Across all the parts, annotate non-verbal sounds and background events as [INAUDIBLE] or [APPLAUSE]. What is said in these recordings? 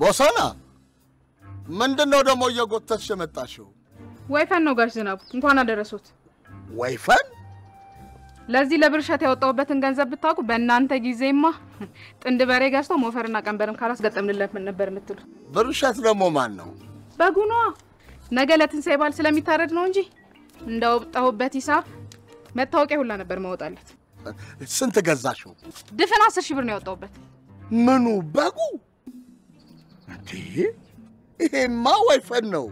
ቦሰና ምንድን ነው ደግሞ እየጎተትሽ የመጣሽው? ወይፈን ነው ጋሽ ዝናቡ። እንኳን አደረሱት። ወይፈን ለዚህ ለብርሸት ያወጣሁበትን ገንዘብ ብታውቁ በእናንተ ጊዜማ ጥንድ በሬ ገዝቶ ሞፈርና ቀንበርም ካላስገጠምንለት ምን ነበር የምትሉ? ብርሸት ደግሞ ማን ነው? በጉኗ ነገ ለትንሣኤ በዓል ስለሚታረድ ነው እንጂ እንዳወጣሁበት ሂሳብ መታወቂያ ሁላ ነበር ማወጣለት። ስንት ገዛሽው? ድፍን አስር ሺህ ብር ነው ያወጣሁበት። ምኑ በጉ? እንዴ ይሄማ ወይፈን ነው።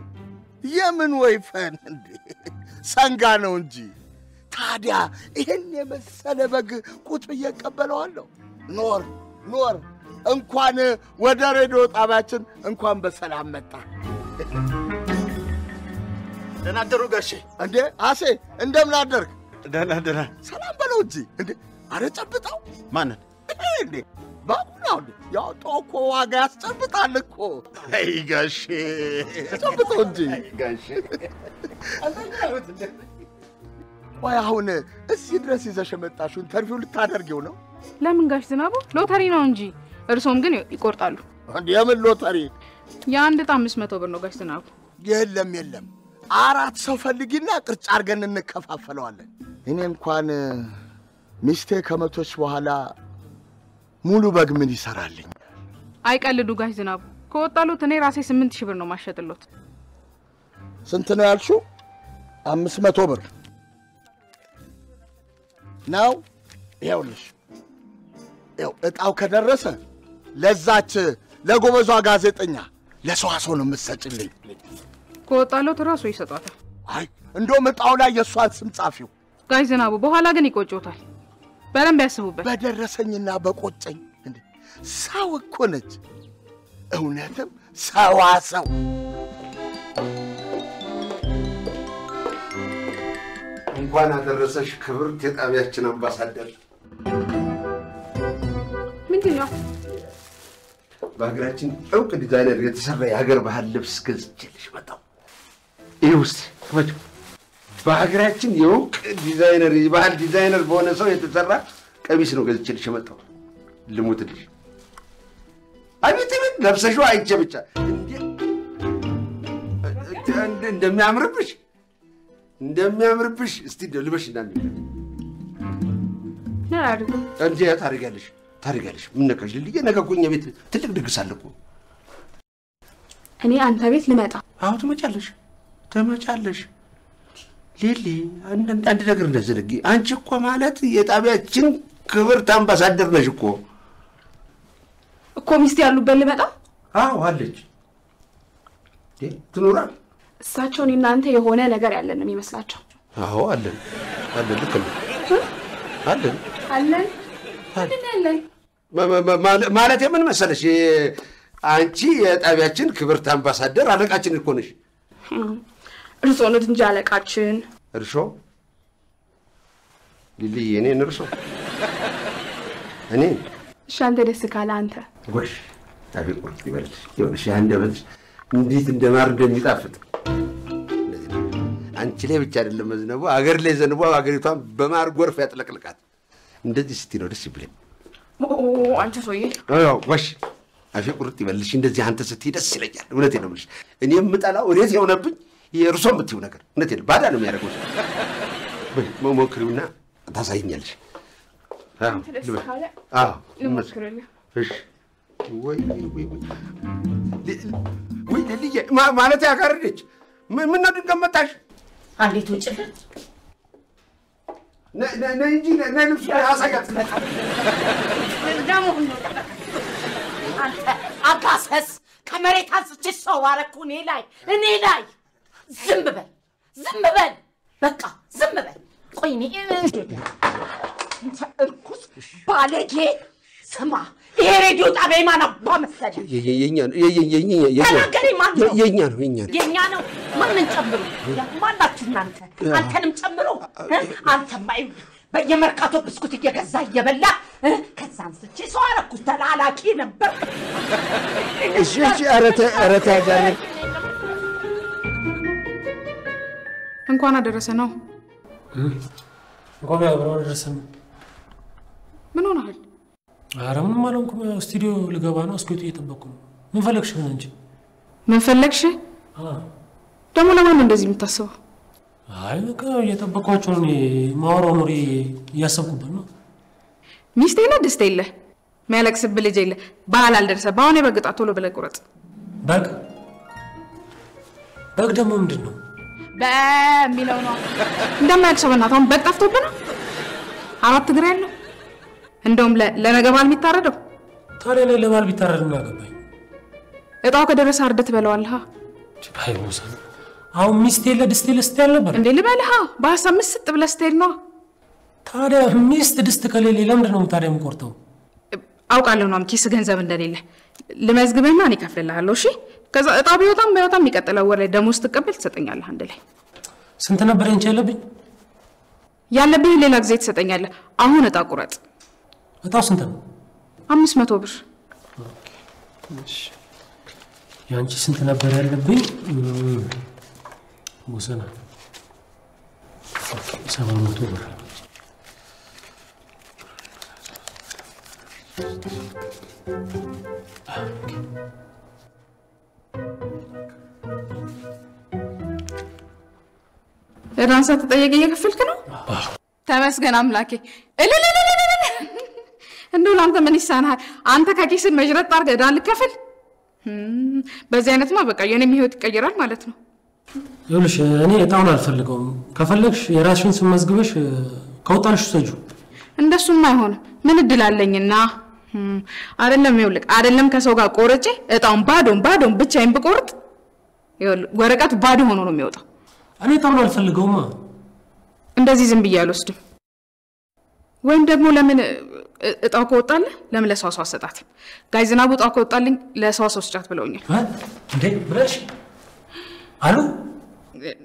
የምን ወይፈን እንዴ? ሰንጋ ነው እንጂ። ታዲያ ይህን የመሰለ በግ ቁጭ ብዬ እቀበለዋለሁ? ኖር ኖር፣ እንኳን ወደ ሬዲዮ ጣቢያችን እንኳን በሰላም መጣ። ደህና አደሩ ጋሼ። እንዴ አሴ፣ እንደምን አደርክ? ደህና ደህና። ሰላም በለው እንጂ እንዴ። አረ ጨብጠው። ማንን? እንዴ እንዴ? ያወጣው እኮ ዋጋ ያስጨብጣል እኮ። አይ ጋሼ፣ ጨብጠው እንጂ ጋሼ። ቆይ አሁን እዚህ ድረስ ይዘሽ የመጣሽው interview ልታደርጊው ነው? ለምን ጋሽ ዝናቡ? ሎተሪ ነው እንጂ እርሶም ግን ይቆርጣሉ። የምን ሎተሪ? የአንድ ዕጣ አምስት መቶ ብር ነው ጋሽ ዝናቡ። የለም የለም፣ አራት ሰው ፈልጊና ቅርጫ አድርገን እንከፋፈለዋለን። እኔ እንኳን ሚስቴ ከመቶች በኋላ ሙሉ በግ ምን ይሰራልኝ? አይቀልዱ ጋሽ ዝናቡ። ከወጣሉት እኔ ራሴ ስምንት ሺህ ብር ነው ማሸጥሎት። ስንት ነው ያልሽው? አምስት መቶ ብር ነው። ይኸውልሽ ይኸው እጣው ከደረሰ ለዛች ለጎበዟ ጋዜጠኛ ለሰዋሰው ነው የምትሰጭልኝ። ከወጣሉት ራሱ ይሰጧታል። አይ እንደውም እጣው ላይ የእሷን ስም ጻፊው። ጋሽ ዝናቡ በኋላ ግን ይቆጮታል። በደንብ ያስቡበት። በደረሰኝና በቆጨኝ እንዴ ሰው እኮ ነች። እውነትም ሰዋሰው እንኳን አደረሰሽ ክብርት የጣቢያችን አምባሳደር። ምንድን ነው? በሀገራችን እውቅ ዲዛይነር የተሰራ የሀገር ባህል ልብስ ገዝቼልሽ መጣሁ። ይህ ውስጥ ክፈችው። በሀገራችን የእውቅ ዲዛይነር የባህል ዲዛይነር በሆነ ሰው የተሰራ ቀሚስ ነው ገዝቼልሽ የመጣሁ። ልሙትልሽ። አቤት ቤት ለብሰሽው አይቼ ብቻ እንደሚያምርብሽ እንደሚያምርብሽ እስቲ ልበሽ አድርጉ? እንዴ ታደርጊያለሽ ታደርጊያለሽ። ምን ነካሽ ልልዬ? ነገ እኮ እኛ ቤት ትልቅ ድግስ አለ እኮ። እኔ አንተ ቤት ልመጣ አዎ ትመጫለሽ፣ ትመጫለሽ። ሌሊ አንድ ነገር እንዳዘነጊ፣ አንቺ እኮ ማለት የጣቢያችን ክብርት አምባሳደር ነሽ እኮ። እኮ ሚስት ያሉበት ልመጣ። አዎ አለች። ትኖራ? እሳቸው እኔ እናንተ የሆነ ነገር ያለን የሚመስላቸው። አዎ አለን አለን፣ ልክ ነው አለን። አለን ማ- ማለት የምን መሰለሽ፣ አንቺ የጣቢያችን ክብርት አምባሳደር አለቃችን እኮ ነሽ። እርስዎ ኖት እንጂ አለቃችን። እርሾ ሊልዬ፣ እኔን እርሾ እኔን እሺ አንተ ደስ ካለ አንተ ጎሽ አቤት ቁርጥ ይበልሽ ይበልሽ አንደበትሽ እንዴት እንደማር እንደሚጣፍጥ አንቺ ላይ ብቻ አይደለም መዝነቡ አገር ላይ ዘንቦ አገሪቷን በማር ጎርፍ ያጥለቅልቃት። እንደዚህ ስቲ ነው ደስ ይብለኝ። አንቺ ሰውዬ ጎሽ አፌ ቁርጥ ይበልሽ። እንደዚህ አንተ ስትይ ደስ ይለኛል። እውነቴን ነው የምልሽ። እኔ የምጠላው እሬት የሆነብኝ የእርሶ የምትይው ነገር እውነቴን ነው። ባዳ ነው የሚያደርገው። በይ መሞክሪውና ታሳይኛለሽ። ወይ ወይ ወይ ወይ ልልዬ ማ- ማለት ያጋረደች ምን ነው ድንገት መጣሽ? አንዴት ውጭልን ነ- ነ- ነይ እንጂ ነ- ነይ ልብሱ አሳያት። ደግሞ አንተ አጋሰስ ከመሬት አንስቼ ሰው አረኩ እኔ ላይ እኔ ላይ ዝም በል ዝም በል በቃ ዝም በል። ቆይ እኔ እርኩስ ባለጌ ስማ ይሄ ሬዲዮ ጣቢያ የማን አባ መሰለህ? የኛ ነው የኛ ነው? የኛ ነው። ማንን ጨምሮ? ማናችሁ እናንተ? አንተንም ጨምሮ? አንተማ በየመርካቶ ብስኩት እየገዛ እየበላ? ከዛ አንስቼ ሰው አረኩት ተላላኪ ነበር። እሺ እሺ ኧረ ተይ እንኳን አደረሰ ነው። እንኳን አብረው አደረሰን። ምን ሆነሃል? ኧረ ምንም አልሆንኩም። ያው ስቱዲዮ ልገባ ነው። እስኪወጡ እየጠበቅኩ ነው። ምን ፈለግሽ ግን አንቺ? ምን ፈለግሽ ደግሞ? ለማን ነው እንደዚህ የምታስበው? አይ በቃ እየጠበቅኳቸው ነው። ማወራው ኖሬ እያሰብኩበት ነው። ሚስት የለ ድስት የለ የሚያለቅስብህ ልጅ የለ ባህል አልደረሰ በአሁን የበግጣ ቶሎ ብለህ ቁረጥ። በግ በግ ደግሞ ምንድን ነው? በሚለው ነው እንደማያውቅ ሰው በእናትህ አሁን በግ ጠፍቶብህ ነው። አራት እግር ያለው እንደውም ለ- ለነገ በዓል የሚታረደው ታዲያ ላይ ለባል ቢታረድ ምን አገባኝ? እጣው ከደረሰ አርደህ ትበለዋለህ። ባይ ሙሳ አሁን ሚስት የለ ድስት የለ ስትይ አልነበር? እንዴ ልበልህ፣ በሀሳብ ምስጥ ብለህ ስትሄድ ነዋ። ታዲያ ሚስት ድስት ከሌለ ለምንድን ነው ታዲያ የምቆርጠው? አውቃለሁ ነው ኪስ ገንዘብ እንደሌለ ልመዝግብህና እኔ እከፍልልሃለሁ። እሺ ከዛ እጣ ቢወጣም ባይወጣም የሚቀጥለው ወር ላይ ደሞዝ ስትቀበል ትሰጠኛለህ። አንድ ላይ ስንት ነበር ያንቺ ያለብኝ? ያለብህን ሌላ ጊዜ ትሰጠኛለህ። አሁን እጣ ቁረጥ። እጣው ስንት ነው? አምስት መቶ ብር የአንቺ ስንት ነበር ያለብኝ? ወሰና ሰባት መቶ ብር እዳንሳ ተጠየቅ እየከፈልክ ነው። ተመስገን አምላኬ። እንደው ለአንተ ምን ይሳናሃል? አንተ ከኪስ መዥረጥ አድርገህ ዕዳ ልከፍል? በዚህ አይነትማ በቃ የኔም ህይወት ይቀይራል ማለት ነው። ይኸውልሽ እኔ እጣውን አልፈልገውም። ከፈለግሽ የራስሽን ስም መዝግበሽ እ፣ ከወጣልሽ ውሰጁ። እንደሱም አይሆንም። ምን እድል አለኝና አይደለም ይኸውልህ፣ አይደለም ከሰው ጋር ቆርጬ እጣውን ባዶን ባዶን ብቻዬን ብቆርጥ ይኸውልህ ወረቀቱ ባዶ ሆኖ ነው የሚወጣው። እኔ እጣውን አልፈልገውማ። እንደዚህ ዝም ብዬ አልወስድም። ወይም ደግሞ ለምን እጣው ከወጣልህ ለምን ለሰው ሰው አሰጣትም? ጋይ ዝናቡ እጣው ከወጣልኝ ለሰው ሰው ስጫት ብለውኛል።? እንዴ ብለሽ አሉ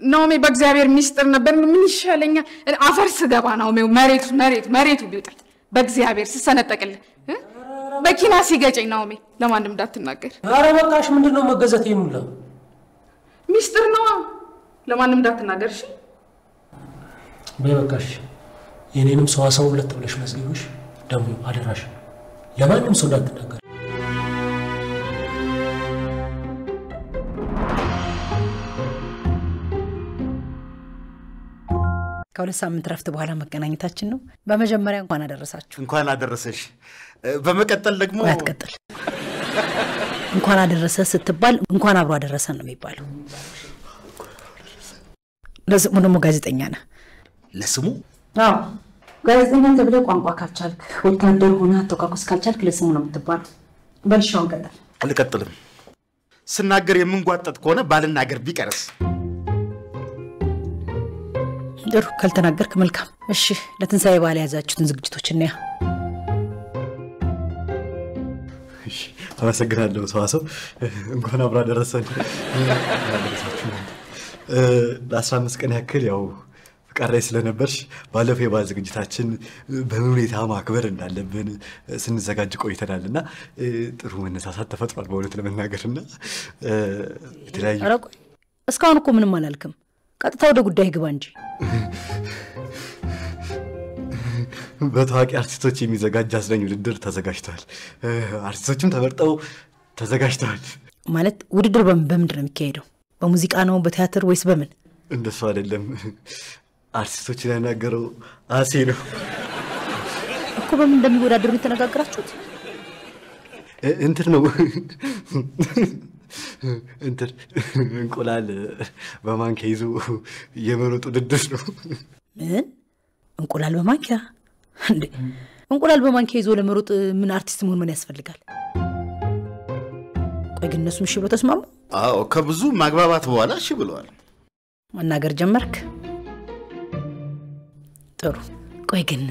ናኦሚ በእግዚአብሔር ሚስጥር ነበር። ምን ይሻለኛል? አፈር ስገባ ናኦሚ መሬቱ መሬቱ መሬቱ ቢውጠኝ በእግዚአብሔር ስሰነጠቅልህ? መኪና ሲገጨኝ ናኦሚ ለማንም እንዳትናገር። ኧረ በቃሽ። ምንድን ነው መገዘት ይሙላ ሚስጥር ነዋ። ለማንም እንዳትናገር እሺ። በይ በቃሽ። የኔንም ሰዋሰው ሁለት ብለሽ መዝግበሽ ደግሞ አደራሽ ለማንም ሰው እንዳትናገር። ከሁለት ሳምንት ረፍት በኋላ መገናኘታችን ነው። በመጀመሪያ እንኳን አደረሳችሁ። እንኳን አደረሰሽ። በመቀጠል ደግሞ አትቀጥል። እንኳን አደረሰ ስትባል እንኳን አብሮ አደረሰን ነው የሚባለው። ለስሙ ደግሞ ጋዜጠኛ ነህ። ለስሙ አዎ ጋዜጠኛ ተብለህ ቋንቋ ካልቻልክ፣ ወታደር ሆነህ አተኳኩስ ካልቻልክ ለስሙ ነው የምትባለው። በልሻውን ቀጠል። አልቀጥልም። ስናገር የምንጓጠጥ ከሆነ ባልናገር ቢቀርስ? ጥሩ ካልተናገርክ መልካም። እሺ ለትንሣኤ በዓል የያዛችሁትን ዝግጅቶች እናያ። አመሰግናለሁ ሰዋሰው። እንኳን አብሮ አደረሰን። ለአስራ አምስት ቀን ያክል ያው ፍቃድ ላይ ስለነበርሽ ባለፈው የበዓል ዝግጅታችን በምን ሁኔታ ማክበር እንዳለብን ስንዘጋጅ ቆይተናል እና ጥሩ መነሳሳት ተፈጥሯል በእውነት ለመናገር እና የተለያዩ እስካሁን እኮ ምንም አላልክም። ቀጥታ ወደ ጉዳይ ግባ እንጂ። በታዋቂ አርቲስቶች የሚዘጋጅ አዝናኝ ውድድር ተዘጋጅተዋል። አርቲስቶችም ተመርጠው ተዘጋጅተዋል። ማለት ውድድር በምን በምንድን ነው የሚካሄደው? በሙዚቃ ነው በቲያትር ወይስ በምን? እንደሱ አይደለም። አርቲስቶችን ያናገረው አሴ ነው። እኮ በምን እንደሚወዳደሩ የተነጋገራችሁት? እንትን ነው እንትን እንቁላል በማንኪያ ይዞ የመሮጥ ውድድር ነው። ምን እንቁላል በማንኪያ እንዴ? እንቁላል በማንኪያ ይዞ ለመሮጥ ምን አርቲስት መሆን ምን ያስፈልጋል? ቆይ ግን እነሱም እሺ ብሎ ተስማሙ? አዎ ከብዙ ማግባባት በኋላ እሺ ብለዋል። መናገር ጀመርክ? ጥሩ። ቆይ ግን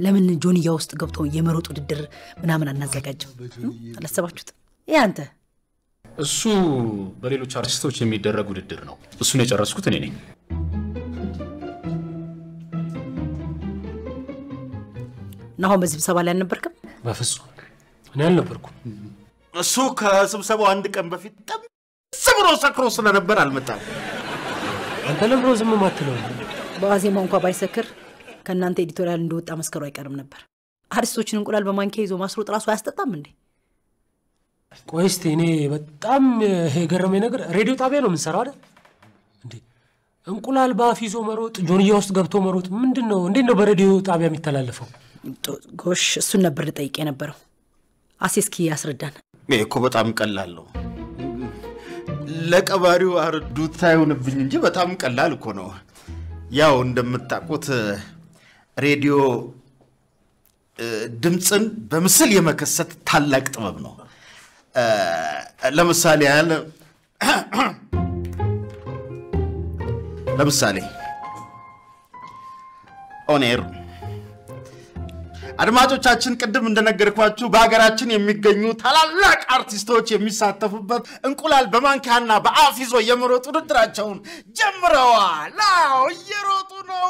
ለምን ጆንያ ውስጥ ገብቶ የመሮጥ ውድድር ምናምን አናዘጋጅም? እም? አላሰባችሁትም? ይህ አንተ እሱ በሌሎች አርቲስቶች የሚደረግ ውድድር ነው። እሱን የጨረስኩት እኔ ነኝ። እና አሁን በዚህ ስብሰባ ላይ አልነበርክም? በፍጹም እኔ አልነበርኩም። እሱ ከስብሰባው አንድ ቀን በፊት ጠምስ ብሎ ሰክሮ ስለነበር አልመጣም። አንተ ለምሮ ዝም ማትለው በዋዜማ እንኳ ባይሰክር ከእናንተ editorial እንደወጣ መስከሩ አይቀርም ነበር። አርቲስቶችን እንቁላል በማንኪያ ይዞ ማስሮጥ ራሱ አያስጠጣም እንዴ? ቆይ እስቲ እኔ በጣም ይሄ የገረመኝ ነገር ሬዲዮ ጣቢያ ነው የምንሰራው አይደል እንዴ? እንቁላል በአፍ ይዞ መሮጥ፣ ጆንያ ውስጥ ገብቶ መሮጥ ምንድን ነው? እንዴት ነው በሬዲዮ ጣቢያ የሚተላለፈው? ጎሽ እሱን ነበር ልጠይቅ የነበረው። አሴ እስኪ ያስረዳን። እኮ በጣም ቀላል ነው። ለቀባሪው አርዱት አይሆንብኝ እንጂ በጣም ቀላል እኮ ነው። ያው እንደምታውቁት ሬዲዮ ድምፅን በምስል የመከሰት ታላቅ ጥበብ ነው። ለምሳሌ ያህል ለምሳሌ ኦኔር አድማጮቻችን ቅድም እንደነገርኳችሁ በሀገራችን የሚገኙ ታላላቅ አርቲስቶች የሚሳተፉበት እንቁላል በማንኪያና በአፍ ይዞ የመሮጥ ውድድራቸውን ጀምረዋል። አዎ እየሮጡ ነው፣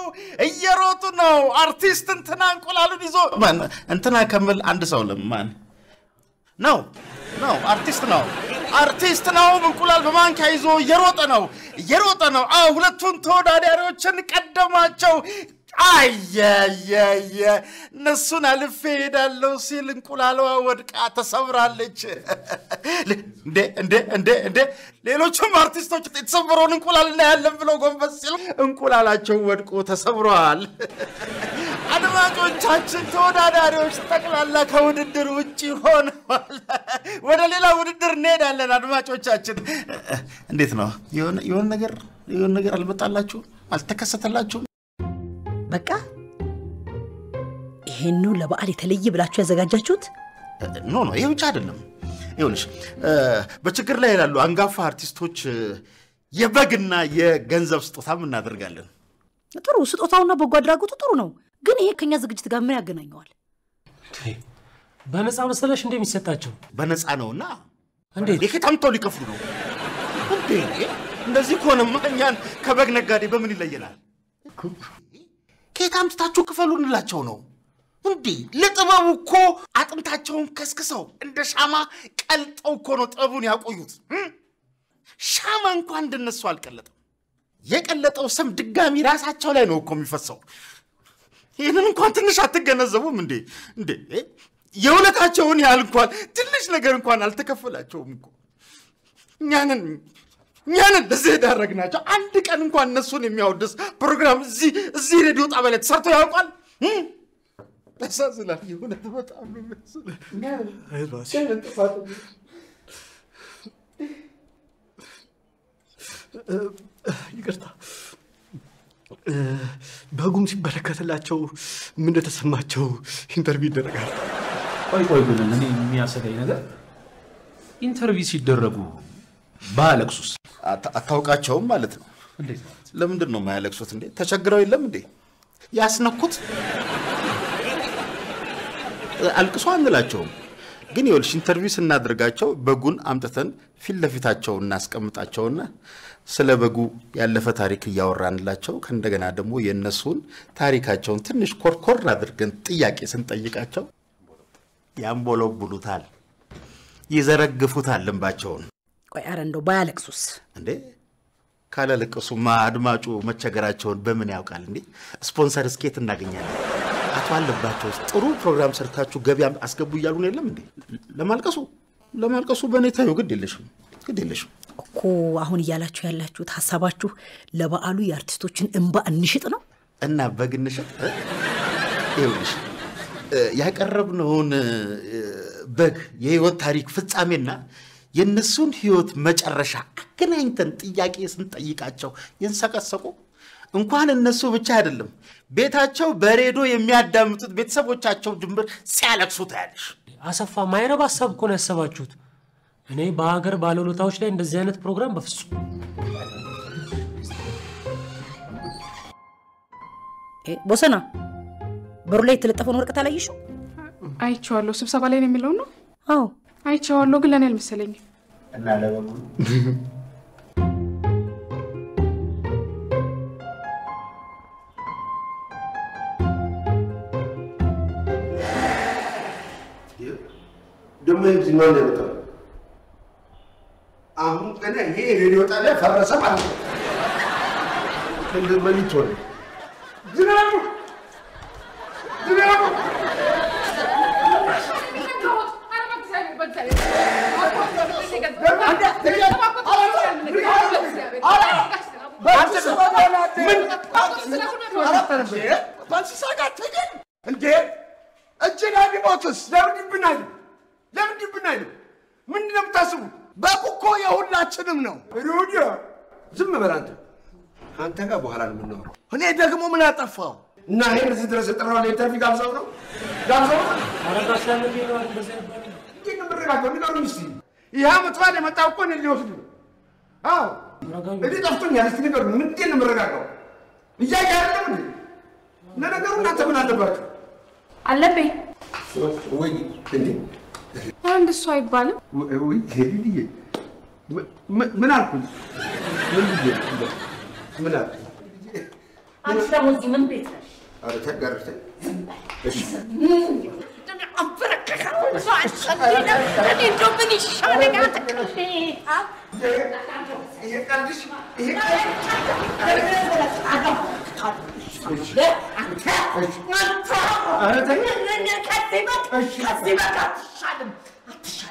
እየሮጡ ነው። አርቲስት እንትና እንቁላሉን ይዞ እንትና ከምል አንድ ሰው ለማን ነው ነው አርቲስት ነው አርቲስት ነው። እንቁላል በማንኪያ ይዞ እየሮጠ ነው እየሮጠ ነው። ሁለቱን ተወዳዳሪዎችን ቀደማቸው። አየየየ እነሱን አልፌ ሄዳለሁ ሲል እንቁላሏ ወድቃ ተሰብራለች። እንዴ! ሌሎቹም አርቲስቶች የተሰበረውን እንቁላል እናያለን ብለው ጎንበስ ሲሉ እንቁላላቸው ወድቆ ተሰብረዋል። አድማጮቻችን፣ ተወዳዳሪዎች ጠቅላላ ከውድድር ውጭ ሆነዋል። ወደ ሌላ ውድድር እንሄዳለን። አድማጮቻችን እንዴት ነው? የሆነ ነገር የሆነ ነገር አልመጣላችሁም? አልተከሰተላችሁም? በቃ ይሄኑ ለበዓል የተለየ ብላችሁ ያዘጋጃችሁት? No no፣ ይህ ብቻ አይደለም። ይኸውልሽ እ፣ በችግር ላይ ያሉ አንጋፋ አርቲስቶች የበግና የገንዘብ ስጦታም እናደርጋለን። ጥሩ፣ ስጦታውና በጎ አድራጎቱ ጥሩ ነው። ግን ይሄ ከኛ ዝግጅት ጋር ምን ያገናኘዋል? በነፃ መሰለሽ እንደ የሚሰጣቸው በነፃ ነውና እንዴት ከየት አምጥተው ሊከፍሉ ነው እንዴ? እንደዚህ ከሆነማ እኛን ከበግ ነጋዴ በምን ይለየናል? ከየት አምጥታችሁ ክፈሉ እንላቸው ነው እንዴ? ለጥበቡ እኮ አጥንታቸውን ከስክሰው እንደ ሻማ ቀልጠው እኮ ነው ጥበቡን ያቆዩት።? ሻማ እንኳን እንደነሱ አልቀለጠም። የቀለጠው ሰም ድጋሚ ራሳቸው ላይ ነው እኮ የሚፈሰው። ይህንን እንኳን ትንሽ አትገነዘቡም እንዴ? እንዴ የእውነታቸውን ያህል እንኳን ትንሽ ነገር እንኳን አልተከፈላቸውም እኮ እኛንን እኛንን እንደዚህ የዳረግናቸው አንድ ቀን እንኳን እነሱን የሚያወድስ ፕሮግራም እዚህ እዚህ ሬዲዮ ጣቢያ ላይ ተሰርቶ ያውቃል? ያሳዝናል። የእውነት በጣም ነው ይቅርታ በጉም ሲበረከትላቸው ምን እንደተሰማቸው interview ይደረጋል። ቆይ ቆይ ግን እኔ የሚያሰጋኝ ነገር interview ሲደረጉ ባያለቅሱስ? አታ- አታውቃቸውም ማለት ነው።? ለምንድን ነው የማያለቅሱት እንዴ? ተቸግረው የለም እንዴ? ያስነኩት አልቅሶ አንላቸውም። ግን ይኸውልሽ interview ስናደርጋቸው በጉን አምጥተን ፊት ለፊታቸው እናስቀምጣቸውና ስለ በጉ ያለፈ ታሪክ እያወራንላቸው ከእንደገና ደግሞ የእነሱን ታሪካቸውን ትንሽ ኮርኮር አድርገን ጥያቄ ስንጠይቃቸው ያንቦለቡሉታል፣ ይዘረግፉታል እንባቸውን። ቆይ አረ እንደው ባያለቅሱስ? እንዴ ካላለቀሱማ አድማጩ መቸገራቸውን በምን ያውቃል እንዴ? ስፖንሰር እስኬት እናገኛለን። አቶ አለባቸው ጥሩ ፕሮግራም ሰርታችሁ ገበያ አስገቡ እያሉን የለም እንዴ? ለማልቀሱ ለማልቀሱ በእኔ ታዩ፣ ግድ የለሽም ግድ የለሽም። እኮ አሁን እያላችሁ ያላችሁት ሀሳባችሁ ለበዓሉ የአርቲስቶችን እንባ እንሽጥ ነው። እና በግንሽት ይኸውልሽ እ፣ ያቀረብነውን በግ የህይወት ታሪክ ፍጻሜና የእነሱን ህይወት መጨረሻ አገናኝተን ጥያቄ ስንጠይቃቸው ይንሰቀሰቁ። እንኳን እነሱ ብቻ አይደለም ቤታቸው በሬዲዮ የሚያዳምጡት ቤተሰቦቻቸው ድንበር ሲያለቅሱ ታያለሽ። አሰፋ ማይረባ ሀሳብ እኮ ነው ያሰባችሁት። እኔ በሀገር ባለውለታዎች ላይ እንደዚህ አይነት ፕሮግራም በፍጹም እ፣ ቦሰና በሩ ላይ የተለጠፈውን ወረቀት አላየሽው? አይቼዋለሁ። ስብሰባ ላይ ነው የሚለው ነው። አዎ አይቼዋለሁ፣ ግን ለእኔ አልመሰለኝም። እና ለበጉ ደግሞ የትኛው ነው የመጣው? አሁን ገና ይሄ ሬዲዮ ጣቢያ ፈረሰ ማለት ነው። እንደ መሊቶ ነው። ዝናቡ ዝናቡ እንዴ? እጅ ላይ ቢሞትስ? ለምንድን አይልም? ምንድን ነው የምታስቡት? የሁላችንም ነው። ሩዲያ ዝም በል አንተ። አንተ ጋር በኋላ ነው የምናወራው። እኔ ደግሞ ምን አጠፋው? እና ይሄን እዚህ ድረስ የጠራው ለኢንተርቪው ጋብዘው ነው ጋብዘው ነው። እንዴት ነው የምረጋጋው? ንገሩኝ እስኪ። ይህ ዓመት በዓል የመጣው እኮ እኔን ሊወስድ ነው። አዎ እኔ ጠፍቶኛል። እስኪ ንገሩኝ፣ እንዴት ነው የምረጋጋው? እያየ አይደለም እንዴ? ለነገሩ እናንተ ምን አለባችሁ? አለብኝ ወይ እንዴ አንድ እሱ አይባልም። ወይ ሄድዬ ምን አልኩኝ? ምን ብዬ ምን አልኩኝ? አንቺ ደግሞ እዚህ ምን ቤት ነሽ? ኧረ ተጋርተኝ እሺ እንደው ምን ይሻለኛል?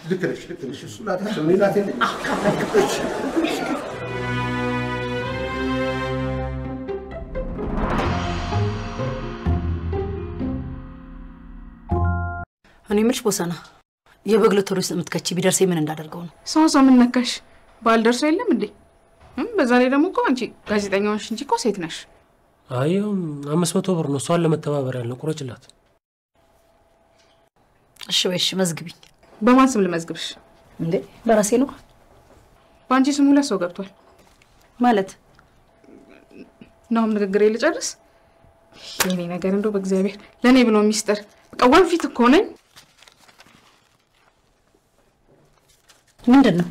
ልክ ነሽ ልክ ነሽ። እሱ ላት ያለው እኔ ላት የለኝም። እኔ የምልሽ ቦሰና የበግ ሎተሪ ውስጥ የምትከቺ ቢደርስ ምን እንዳደርገው ነው? ሰው ሰው ምን ነካሽ? ባል ደርሶ የለም እንዴ? በዛ ላይ ደግሞ እኮ አንቺ ጋዜጠኛ ሆንሽ እንጂ እኮ ሴት ነሽ። አይ አምስት መቶ ብር ነው እሷን ለመተባበር ያልነው። ቁረጭላት። እሺ በይ እሺ፣ መዝግቢኝ። በማን ስም ልመዝግብሽ? እንዴ በራሴ ነው በአንቺ ስም ሁለት ሰው ገብቷል። ማለት ናሁም ንግግሬ ልጨርስ። የኔ ነገር እንደው በእግዚአብሔር ለእኔ ብሎ ሚስጥር በቃ ወንፊት እኮ ነኝ። ምንድን ነው?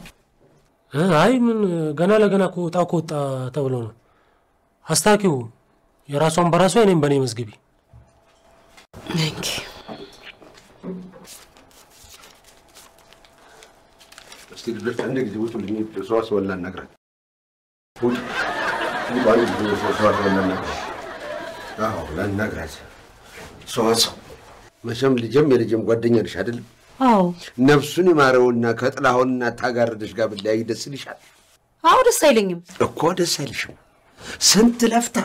እ፣ አይ ምን ገና ለገና እኮ ዕጣው ከወጣ ተብሎ ነው። አስታኪው የራሷን በራሷ እኔም በእኔ መዝግቢ። እስቲ ልጆች አንድ ጊዜ ውጡልኝ። ላናግራት። መቼም ጓደኛ ነሽ አይደለም? አዎ ነፍሱን ይማረውና ከጥላሁንና ታጋርደሽ ጋር ብለያይ ደስ ይልሻል አዎ፣ ደስ አይለኝም። እኮ ደስ አይልሽም? ስንት ለፍታ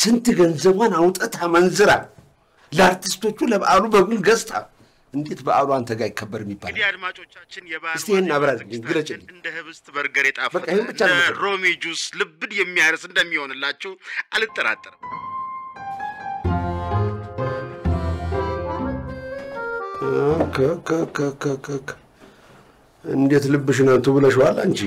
ስንት ገንዘቧን አውጥታ መንዝራ ለአርቲስቶቹ ለበዓሉ በጉን ገዝታ እንዴት በዓሉ አንተ ጋር አይከበርም ይባላል? እንግዲህ አድማጮቻችን እስቲ ይህን አብራር ግለጭልኝ። እንደ ህብስት በርገር የጣፈጠ በቃ ይህን ብቻ ነው እንደ የምትለው። ሮሚ ጁስ ልብን የሚያርስ እንደሚሆንላችሁ አልጠራጠርም። እንዴት ልብሽን አንቱ ብለሽዋል አንቺ።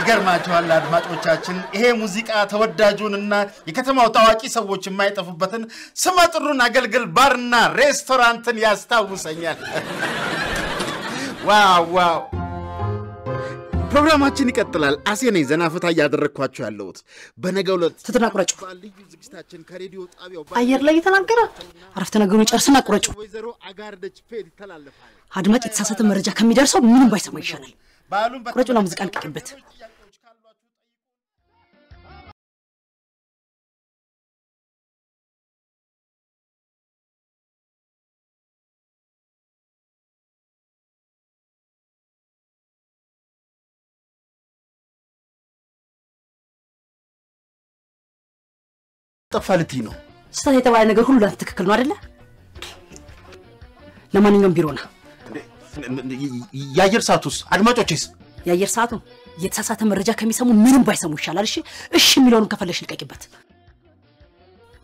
ይገርማችኋል አድማጮቻችን፣ ይሄ ሙዚቃ ተወዳጁንና የከተማው ታዋቂ ሰዎች የማይጠፉበትን ስመጥሩን አገልግል ባርና ሬስቶራንትን ያስታውሰኛል። [LAUGHS] Wow wow! ፕሮግራማችን ይቀጥላል። አሴ ነኝ ዘናፈታ እያደረግኳቸው ያለሁት በነገ ዕለት ትትና ቁረጩ። አየር ላይ የተናገረ አረፍተ ነገሩን ጨርስና ቁረጩ። አድማጭ የተሳሳተ መረጃ ከሚደርሰው ምንም ባይሰማ ይሻላል። ቁረጩና ሙዚቃ ልቀቅበት። ጠፋ ልትይ ነው? ስህተት የተባለ ነገር ሁሉ ለአንተ ትክክል ነው አይደለ? ለማንኛውም ቢሮ ና። የአየር ሰዓቱስ? አድማጮችስ? የአየር ሰዓቱ የተሳሳተ መረጃ ከሚሰሙ ምንም ባይሰሙ ይሻላል። እሺ እሺ የሚለውን ከፈለሽ ልቀቂበት።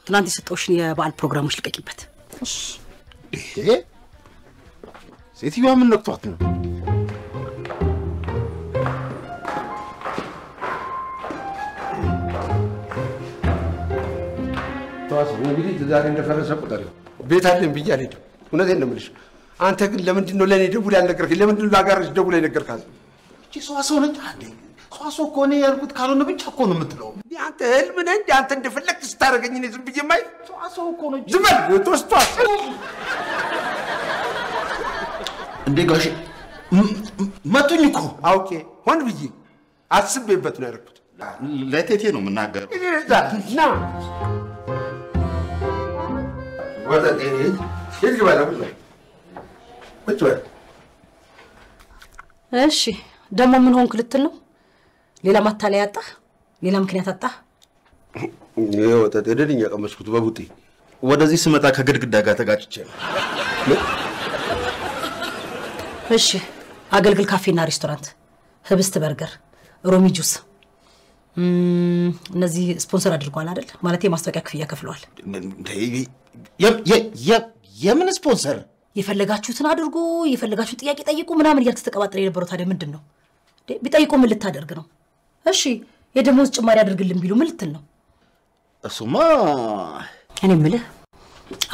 ትናንት የሰጠውሽን የበዓል ፕሮግራሞች ልቀቂበት። ሴትዮዋ ምን ነክቷት ነው? ተዋሰው እንግዲህ ዛሬ እንደፈረሰ ቁጠር። ቤት አለን ብዬ አልሄድም። እውነቴን ነው የምልሽ። አንተ ግን ለምንድን ነው ለእኔ ደውለህ ያልነገርከኝ? ለምንድን ነው ለአጋርሽ ደውለህ የነገርካት? እቺ ሰዋሰው ነች አንዴ ሰዋሰው እኮ እኔ ያልኩት ካልሆነ ብቻ እኮ ነው የምትለው። አንተ ህልም ነህ እንዲህ አንተ እንደፈለግክ ስታደርገኝ እኔ ዝም ብዬ ማይ ሰዋሰው እኮ ነች። ዝም በል ተወስቷል። እንዴ ጋሼ መቱኝ እኮ አውቄ ሆን ብዬ አስቤበት ነው ያደረኩት። ለቴቴ ነው የምናገረው። ና ወጠጤ ሂድ ግባ ቁጭ በል ቁጭ በል እሺ ደግሞ ምን ሆንክ ልትል ነው? ሌላ ማታለያ አጣህ? ሌላ ምክንያት አጣህ? የወጠጥ የደንኛ ቀመስኩት በቡጤ ወደዚህ ስመጣ ከግድግዳ ጋር ተጋጭቼ ነው። እሺ፣ አገልግል ካፌና ሬስቶራንት፣ ህብስት በርገር፣ ሮሚ ጁስ እነዚህ ስፖንሰር አድርጓል አይደል? ማለት የማስታወቂያ ክፍያ ከፍለዋል። የምን ስፖንሰር? የፈለጋችሁትን አድርጉ፣ የፈለጋችሁን ጥያቄ ጠይቁ ምናምን እያልክ ስትቀባጥር የነበረው ታዲያ ምንድን ነው? ቢጠይቁ ምን ልታደርግ ነው? እሺ የደሞዝ ጭማሪ አድርግልን ቢሉ ምን ልትል ነው? እሱማ እኔ የምልህ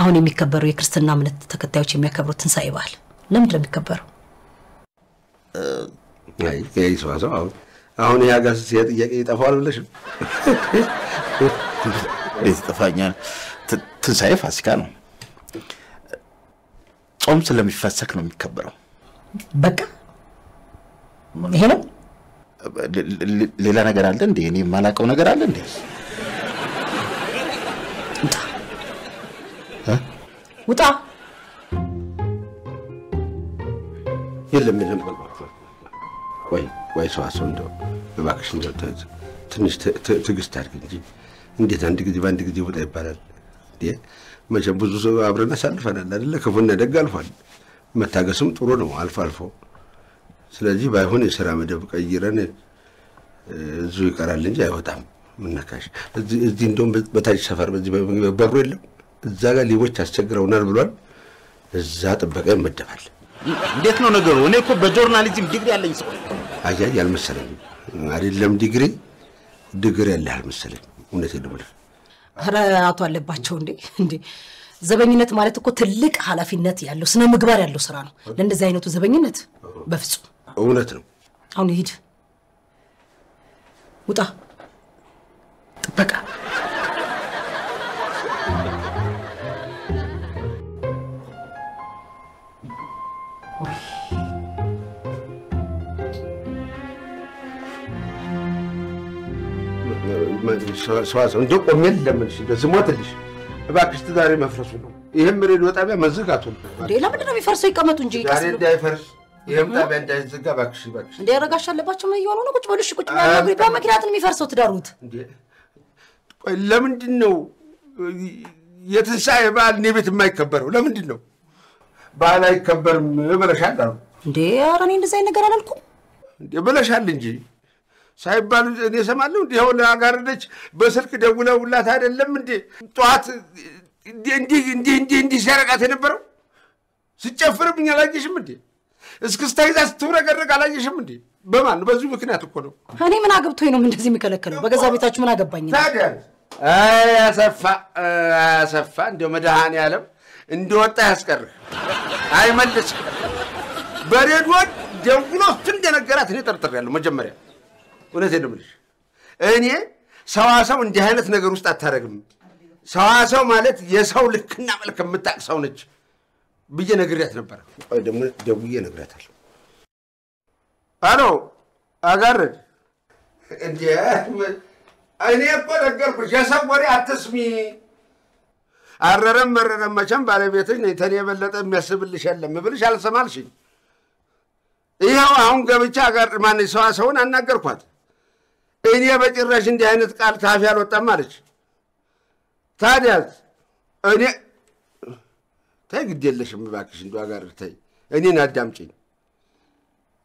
አሁን የሚከበረው የክርስትና እምነት ተከታዮች የሚያከብሩት ትንሣኤ በዓል ለምንድን ነው የሚከበረው? አይ ይህ ሰው አሁን አሁን ይህ ይሄ ጥያቄ ይጠፋዋል ብለሽ ነው? ይጠፋኛል? ትንሣኤ ፋሲካ ነው። ጾም ስለሚፈሰክ ነው የሚከበረው። በቃ ይሄ ነው። ሌላ ነገር አለ እንዴ? እኔ የማላውቀው ነገር አለ እንዴ? ውጣ። የለም የለም፣ ቆይ ቆይ ሰዋሰው እንደው እባክሽ እንደው ትንሽ ት- ት- ትዕግስት አድርግ እንጂ እንዴት አንድ ጊዜ በአንድ ጊዜ ውጣ ይባላል? መቼም ብዙ ሰው አብረን አሳልፈናል አይደለ? ክፉና ደግ አልፏል። መታገስም ጥሩ ነው አልፎ አልፎ። ስለዚህ ባይሆን የስራ መደብ ቀይረን እዚሁ ይቀራል እንጂ አይወጣም። ምነካሽ እዚህ እንደውም በታች ሰፈር በዚህ በሩ የለም እዛ ጋር ሌቦች አስቸግረውናል ብሏል። እዛ ጥበቃ ይመደባል። እንዴት ነው ነገሩ? እኔ እኮ በ journalism ዲግሪ ያለኝ ሰው አያይ አልመሰለኝም። አይደለም ዲግሪ ድግር ያለህ አልመሰለኝ። እውነቴን ነው የምልህ። ኧረ አቶ አለባቸው እንዴ እንዴ ዘበኝነት ማለት እኮ ትልቅ ኃላፊነት ያለው ስነ ምግባር ያለው ስራ ነው። ለእንደዚህ አይነቱ ዘበኝነት በፍጹም እውነት ነው። አሁን ሂድ፣ ውጣ። ጥበቃ ሰዋሰው እንደው ቆሜ ለምንሽ ስሞትልሽ እባክሽ ዛሬ መፍረሱ ነው። ይህም ሬዲዮ ጣቢያ መዘጋቱ ነው። እንዴ ለምንድን ነው የሚፈርሰው? ይቀመጡ እንጂ ዛሬ እንዳይፈርስ ይህም ጣቢያ እንዳይዘጋ እባክሽ እባክሽ። እንዴ ረጋሽ አለባቸው ምን እየሆኑ ነው? ቁጭ በሉ እሺ፣ ቁጭ በምክንያት ነው የሚፈርሰው ትዳሩት። ቆይ ለምንድን ነው የትንሣኤ በዓል እኔ ቤት የማይከበረው? ለምንድን ነው በዓል አይከበርም ብለሻል አሉ እንዴ ኧረ እኔ አይነት ነገር አላልኩም። እንዴ ብለሻል እንጂ ሳይባሉ እኔ እሰማለሁ። እንዲህ አሁን አጋረደች በስልክ ደውለውላት አይደለም እንዴ ጠዋት እንዲህ እንዲህ እንዲህ እንዲህ ሲያረቃት የነበረው ስጨፍርብኝ አላየሽም እንዴ? እስክስታ ይዛ ስትውረገረግ አላየሽም እንዴ? በማን በዚሁ ምክንያት እኮ ነው። እኔ ምን አግብቶኝ ነው እንደዚህ የሚከለከለው? በገዛ ቤታችሁ ምን አገባኝ? ታዲያ አሰፋ አሰፋ እንዲያው መድኃኔዓለም እንደወጣ ያስቀርህ አይመልስም። በሬዲዮ ደውሎ እሱ እንደነገራት እኔ ጠርጥሬያለሁ። መጀመሪያ እውነቴን ነው የምልሽ እኔ ሰዋሰው እንዲህ አይነት ነገር ውስጥ አታደርግም። ሰዋሰው ማለት የሰው ልክና መልክ የምታውቅ ሰው ነች ብዬ ነግሬያት ነበረ። ደግሞ ደውዬ እነግራታለሁ። አሎ አጋረድ እንዴ እኔ እኮ ነገርኩሽ፣ የሰው ወሬ አትስሚ። አረረም መረረም መቼም ባለቤትሽ ነኝ። ተኔ የበለጠ የሚያስብልሽ የለም ብልሽ አልሰማልሽኝ። ይኸው አሁን ገብቻ ጋር ማን ሰዋሰውን አናገርኳት። እኔ በጭራሽ እንዲህ አይነት ቃል ካፌ አልወጣም አለች። ታዲያስ እኔ ተይ፣ ግድ የለሽም እባክሽ፣ እንደው ጋር ተይ፣ እኔን አዳምጪኝ።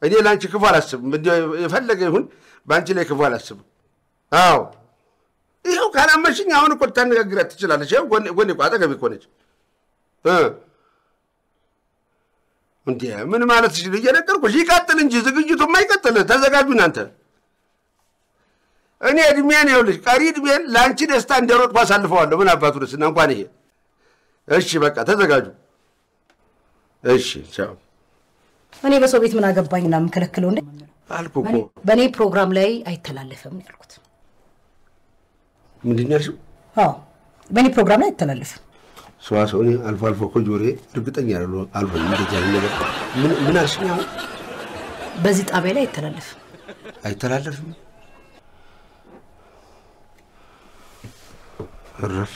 እኔ ለአንቺ ክፉ አላስብም። የፈለገ ይሁን በአንቺ ላይ ክፉ አላስብም። አዎ ይኸው ካላመሽኝ አሁን እኮ ልታነጋግራት ትችላለች። ይኸው ጎኔ እኮ አጠገቤ እኮ ነች እንዴ ምን ማለት እየነገርኩሽ ይቀጥል እንጂ ዝግጅቱማ ይቀጥል። ተዘጋጁ እናንተ። እኔ እድሜን ይኸውልሽ ቀሪ እድሜን ለአንቺ ደስታ እንደሮጥኩ አሳልፈዋለሁ። ምን አባቱ ደስና እንኳን ይሄ። እሺ በቃ ተዘጋጁ። እሺ ቻው። እኔ በሰው ቤት ምን አገባኝ እና የምከለክለው እንዴ? አልኩ እኮ በእኔ ፕሮግራም ላይ አይተላለፍም ያልኩት። ምንድን ነው ያልሽው? አዎ በእኔ ፕሮግራም ላይ አይተላለፍም። ሰዋሰው እኔ አልፎ አልፎ እኮ ጆሮዬ እርግጠኛ ያለ አልሆንም። እንደዚህ አይነት ነገር ምን ምን አልሽኝ? አሁን በዚህ ጣቢያ ላይ አይተላለፍም። አይተላለፍም። እረፍ!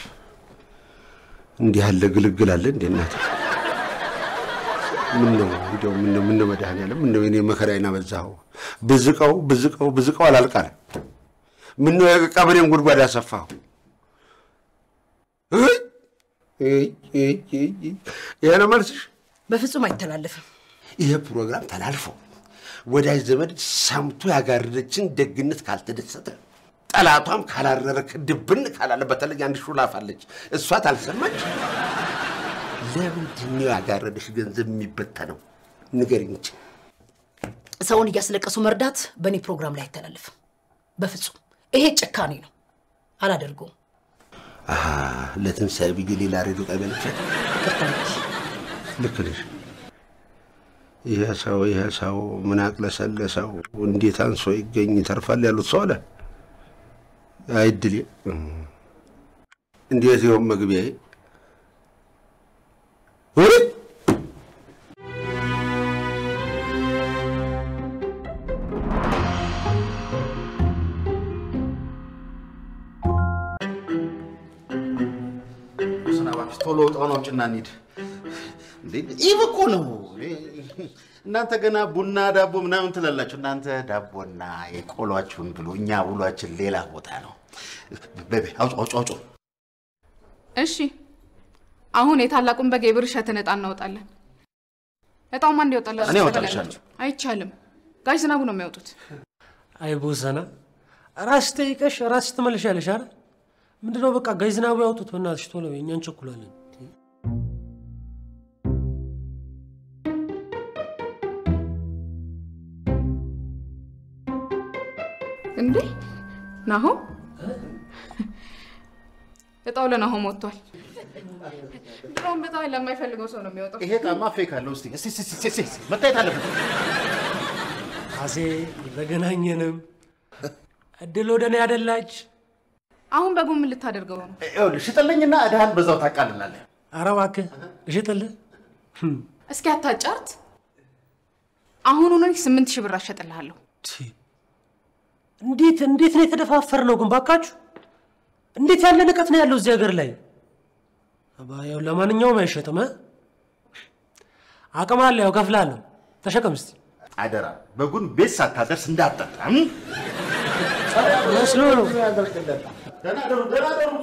እንዲህ ያለ ግልግል አለ እንዴ እናት? ምን ነው እንደው ምን ነው ምን ነው መድኃኒዓለም ምን ነው የኔ መከራዬን አበዛኸው? ብዝቀው ብዝቀው ብዝቀው አላልቃለ። ጉድጓድ? እይ! እይ! እይ! እይ! እይ! ይሄ ነው መልስሽ? በፍጹም አይተላለፍም። ይሄ ፕሮግራም ተላልፎ ወዳጅ ዘመድ ሰምቶ ያጋረደችን ደግነት ካልተደሰተ ጠላቷም ካላረረ ድብን ካላለ በተለይ አንድ ሹላፍ አለች እሷ ታልሰማች ለምንድን ነው ያጋረደሽ ገንዘብ የሚበተነው? ንገሪኝ እንጂ። ሰውን እያስለቀሱ መርዳት በእኔ ፕሮግራም ላይ አይተላለፍም። በፍጹም ይሄ ጭካኔ ነው፣ አላደርገውም። ለትንሣኤ ብዬ ሌላ ሬዲዮ ጣቢያ? ልክ ነሽ። ይሄ ሰው ይሄ ሰው ምን አቅለሰለሰው? እንዴት አንሶ ይገኝ ይተርፋል ያሉት ሰው አለ። አይድሌ እንዴት ይሆን መግቢያዬ? ውይ! ስና እባክሽ ቶሎ እጣውን አውጭና እንሂድ። እንዴ ይህ እኮ ነው። እናንተ ገና ቡና ዳቦ ምናምን ትላላችሁ። እናንተ ዳቦና የቆሏችሁን ብሎ እኛ ውሏችን ሌላ ቦታ ነው። በቤ አውጭ አውጭ አውጭ። እሺ አሁን የታላቁን በግ የብር እሸትን እጣ እናወጣለን። እጣው ማን እንዲወጣላችሁ እኔ? አወጣልሻለሁ። አይቻልም። ጋሽ ዝናቡ ነው የሚያወጡት። አይ ቦሰና ራስሽ ጠይቀሽ ራስሽ ትመልሻለሽ አይደል? ምንድነው በቃ ጋይ ዝናቡ ያውጡት በእናትሽ ቶሎ በይ፣ እኛ እንቸኩላለን። ናሆም፣ እጣው ለናሆም ወጥቷል። ድሮም እጣ ለማይፈልገው ሰው ነው የሚወጣው። ይሄ እጣማ fake አለው። እስቲ እስቲ እስቲ እስቲ እስቲ መታየት አለበት። አሴ አልተገናኘንም። እድል ወደ እኔ ያደላች። አሁን በጉ ምን ልታደርገው ነው? ይኸውልህ ሽጥልኝና እድሃን በዛው ታቃልላለህ። ኧረ እባክህ እሽጥልህ። እስኪ አታጫርት። አሁኑኑ ስምንት ሺህ ብር አሸጥልሃለሁ። እንዴት እንዴት ነው የተደፋፈር ነው ግን ባካችሁ? እንዴት ያለ ንቀት ነው ያለው እዚህ ሀገር ላይ? አባያው ለማንኛውም አይሸጥም። አለ፣ ያው ከፍላለሁ። ተሸከም እስቲ። አደራ በጉን ቤት ሳታደርስ እንዳጠጣ መስሎ ነው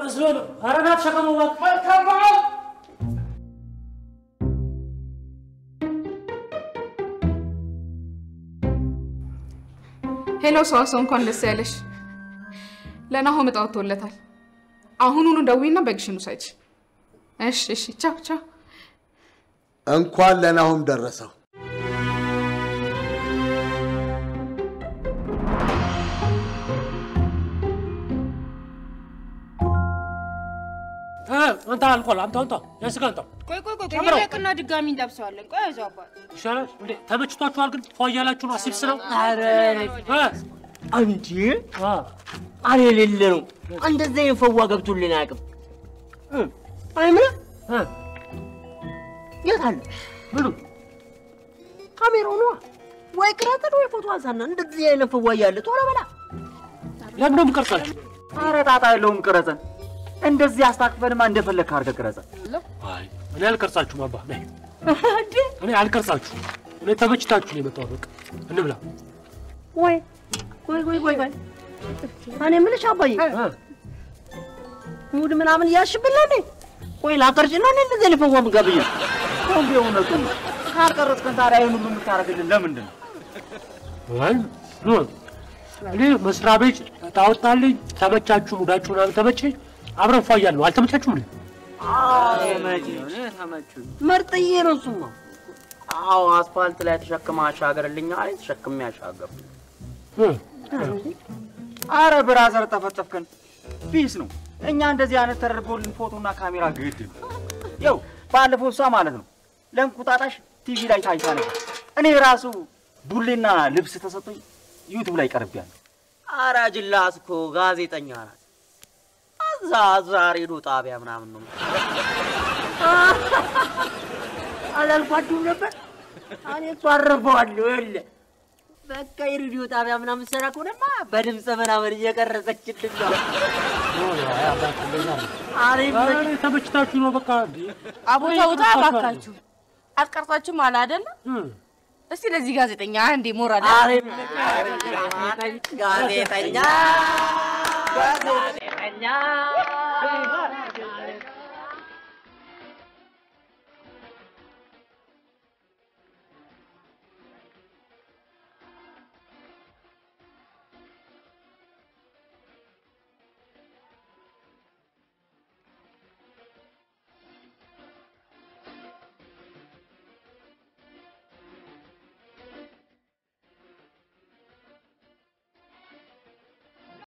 መስሎ ነው። ኧረ ና ተሸከመው እባክህ። ሄሎ ሰዋሰው፣ እንኳን ደስ ያለሽ። ለናሆም እጣ ወጥቶለታል። አሁኑኑ ደዊና በግሽን ውሰጅ። እሺ እሺ፣ ቻው ቻው። እንኳን ለናሆም ደረሰው። አንተ አልቋል። አምጣው አምጣው፣ ያንስጋ አምጣው። ቆይ ቆይ ቆይ ይለቅና ድጋሚ እንጠብሰዋለን። ቆይ አይዞህ አባት። ይሻላል እንዴ? ተመችቷችኋል? ግን ፏ እያላችሁ ነው። አሲብስ ነው። ኧረ እንጂ አረ የሌለ ነው። እንደዚህ አይነት ፈዋ ገብቶልን አያውቅም። እ፣ አይምልህ እ፣ የት አለ ምኑ ካሜራው ነዋ። ወይ ቅረጽን ወይ ፎቶ አንሳና እንደዚህ አይነት ፈዋ እያለ ቶሎ በላ። ለምን ነው የምቀርጻችሁ? ኧረ ጣጣ የለውም ቅረጸን። እንደዚህ አስታክፈንማ እንደፈለግህ አድርገህ ቅረጸን። አይ እኔ አልቀርጻችሁም አባ እኔ አልቀርጻችሁም። እኔ ተመችታችሁ ነው የመጣሁት። በቃ እንብላ። ወይ ወይ ወይ ወይ ወይ እኔ የምልሽ አባዬ ሙድ ምናምን እያልሽብን እንዴ? ወይ ላቀርጭ ነው እኔ እንደዚህ አይነት ፈዋ ምጋብኝ እንዲ እውነቱን ነው። ካልቀረጽከን ታዲያ ይህን ሁሉ የምታደርግልን ለምንድን ነው? እኔ መስሪያ ቤት ታወጣልኝ። ተመቻችሁ፣ ሙዳችሁ ምናምን ተመቸኝ። አብረን ፏ እያልን ነው። አልተመቻችሁም እንዴ? መርጥዬ ነው እሱማ። አዎ አስፋልት ላይ ተሸክመህ አሻገርልኝ አለኝ። ተሸክሜ አሻገር። አረ brother ጠፈጠፍከን። Peace ነው። እኛ እንደዚህ አይነት ተደርጎልን ፎቶና ካሜራ ግድ ነው። ያው ባለፈው እሷ ማለት ነው ለእንቁጣጣሽ ቲቪ ላይ ታይታ ነበር። እኔ ራሱ ቡሌና ልብስ ተሰጥቶኝ YouTube ላይ ቀርቤያለሁ። ኧረ ጅላስ እኮ ጋዜጠኛ ናት። እዛ እዛ ሬዲዮ ጣቢያ ምናምን ነው አላልኳችሁም ነበር? እኔ እኮ አረፈዋለሁ። ይኸውልህ በቃ የሬዲዮ ጣቢያ ምናምን ሰራ ከሆነማ በድምፅ ምናምን እየቀረጸችልን ነው። ነው። ተመችታችሁ ነው በቃ? አቦታ ውጣ እባካችሁ። አትቀርጻችሁም አለ አይደለ? እስቲ ለዚህ ጋዜጠኛ እንዴ ሞራል ጋዜጠኛ ጋዜጠኛ